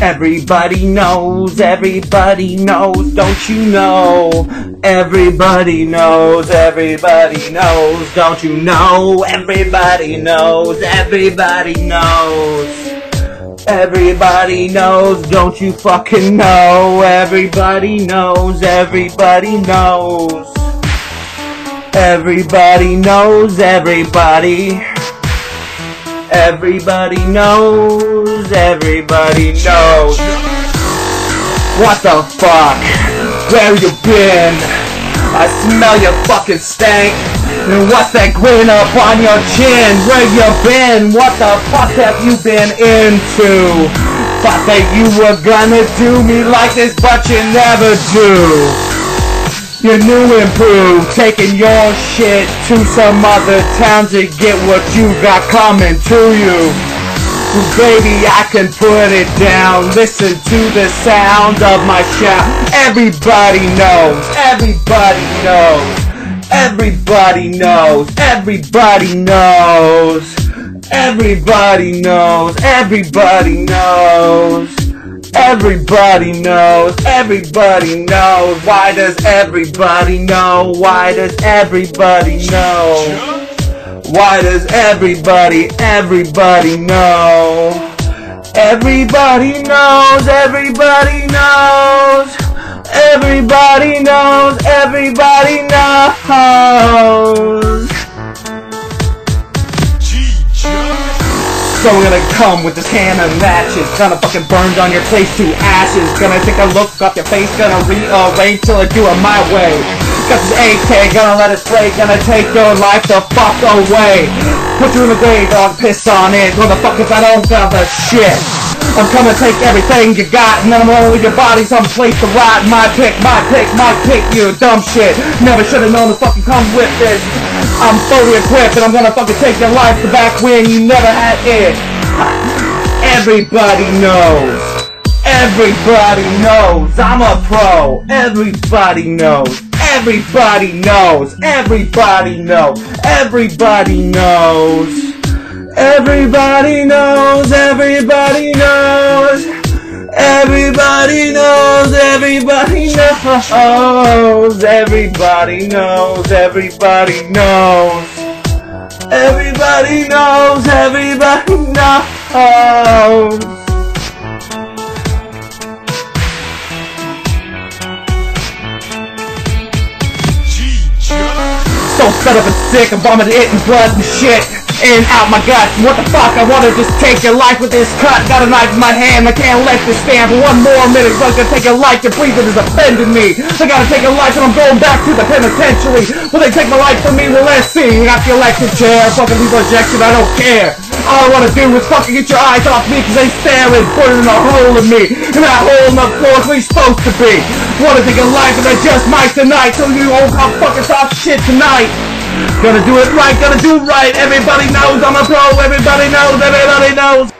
Everybody knows, everybody knows, don't you know? Everybody knows, everybody knows, don't you know? Everybody knows, everybody knows. Everybody knows, don't you fucking know? Everybody knows, everybody knows. Everybody knows, everybody. Everybody knows, everybody knows. What the fuck? Where you been? I smell your fucking stank. And what's that grin up on your chin? Where you been? What the fuck have you been into? Thought that you were gonna do me like this, but you never do. You're new improved, taking your shit to some other town to get what you got coming to you. Baby, I can put it down. Listen to the sound of my shout. Everybody knows. Everybody knows. Everybody knows. Everybody knows. Everybody knows. Everybody knows. Everybody knows, everybody knows. Everybody knows. Why does everybody know? Why does everybody know? Why does everybody, everybody know? Everybody knows, everybody knows. Everybody knows, everybody knows. So we're gonna come with this can of matches. Gonna fucking burn down your place to ashes. Gonna take a look off your face Gonna rearrange till I do it my way. Got this AK, gonna let it spray Gonna take your life the fuck away. Put you in the grave, dog, piss on it. Motherfuckers, I don't give a shit. I'm to take everything you got And then I'm gonna leave your body someplace to rot. My pick, my pick, my pick, you dumb shit. Never should've known to fucking come with this I'm fully equipped and I'm gonna fucking take your life back when you never had it. Everybody knows. Everybody knows. I'm a pro. Everybody knows. Everybody knows. Everybody knows. Everybody knows. Everybody knows. Everybody knows. Everybody knows, everybody knows, everybody knows. Everybody knows, everybody knows. So fed up and sick, I'm vomiting it and blood and shit in out oh my guts. What the fuck? I wanna just take your life with this cut. Got a knife in my hand, I can't let this stand for one more minute. I'm gonna take your life, your breathing is offending me. I gotta take a life and I'm going back to the penitentiary. Will they take my life from me? Well, let's see. Got the electric chair, fucking people ejection, I don't care. All I wanna do is fucking get your eyes off me cause they staring, burning a hole in me. And that hole in the floor is where you're supposed to be. Wanna take a life and I just might tonight. So you won't come fucking talk shit tonight. Gonna do it right, gonna do right. Everybody knows I'm a pro. Everybody knows, everybody knows.